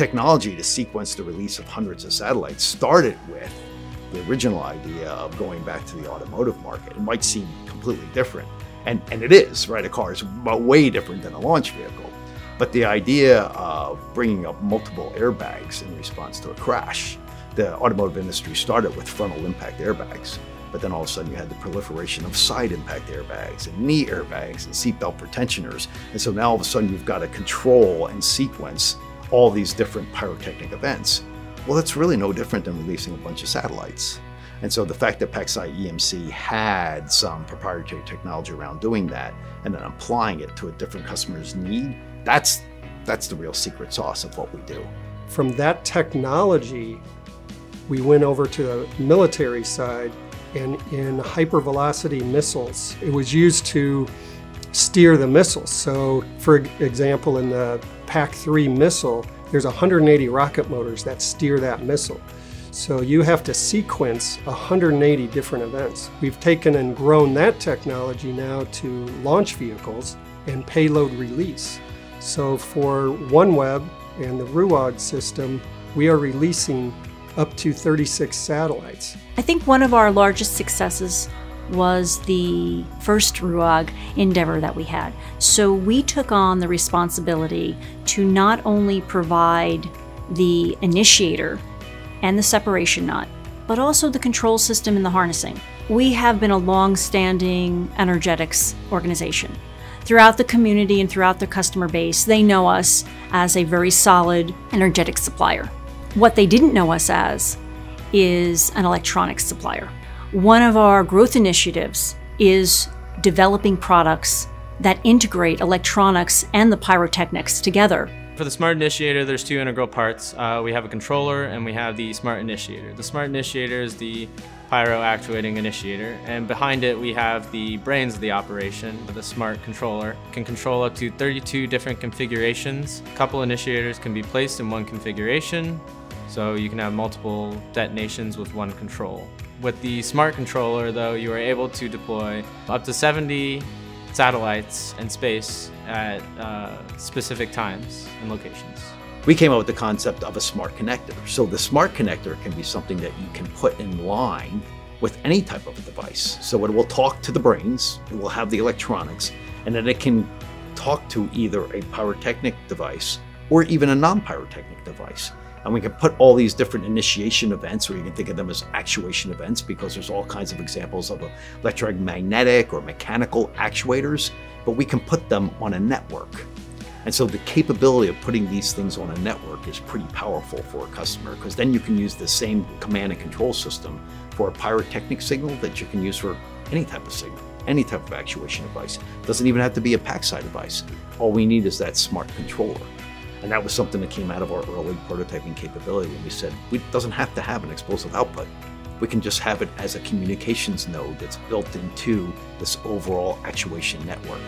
technology to sequence the release of hundreds of satellites started with the original idea of going back to the automotive market. It might seem completely different, and, and it is, right? A car is way different than a launch vehicle. But the idea of bringing up multiple airbags in response to a crash, the automotive industry started with frontal impact airbags. But then all of a sudden you had the proliferation of side impact airbags and knee airbags and seatbelt pretensioners. And so now all of a sudden you've got to control and sequence all these different pyrotechnic events. Well, that's really no different than releasing a bunch of satellites. And so the fact that PacSci EMC had some proprietary technology around doing that and then applying it to a different customer's need, that's, that's the real secret sauce of what we do. From that technology, we went over to the military side and in hypervelocity missiles, it was used to steer the missile. So for example, in the PAC-3 missile, there's 180 rocket motors that steer that missile. So you have to sequence 180 different events. We've taken and grown that technology now to launch vehicles and payload release. So for OneWeb and the RUAG system, we are releasing up to 36 satellites. I think one of our largest successes was the first RUAG endeavor that we had. So we took on the responsibility to not only provide the initiator and the separation nut, but also the control system and the harnessing. We have been a long-standing energetics organization. Throughout the community and throughout the customer base, they know us as a very solid energetic supplier. What they didn't know us as is an electronics supplier. One of our growth initiatives is developing products that integrate electronics and the pyrotechnics together. For the Smart Initiator, there's two integral parts. Uh, we have a controller and we have the Smart Initiator. The Smart Initiator is the pyro actuating initiator, and behind it we have the brains of the operation. The Smart Controller can control up to 32 different configurations. A couple initiators can be placed in one configuration, so you can have multiple detonations with one control. With the smart controller though, you are able to deploy up to 70 satellites in space at uh, specific times and locations. We came up with the concept of a smart connector. So the smart connector can be something that you can put in line with any type of device. So it will talk to the brains, it will have the electronics, and then it can talk to either a pyrotechnic device or even a non-pyrotechnic device. And we can put all these different initiation events, or you can think of them as actuation events, because there's all kinds of examples of electromagnetic or mechanical actuators, but we can put them on a network. And so the capability of putting these things on a network is pretty powerful for a customer, because then you can use the same command and control system for a pyrotechnic signal that you can use for any type of signal, any type of actuation device. It doesn't even have to be a PacSci device. All we need is that smart controller. And that was something that came out of our early prototyping capability when we said it doesn't have to have an explosive output. We can just have it as a communications node that's built into this overall actuation network.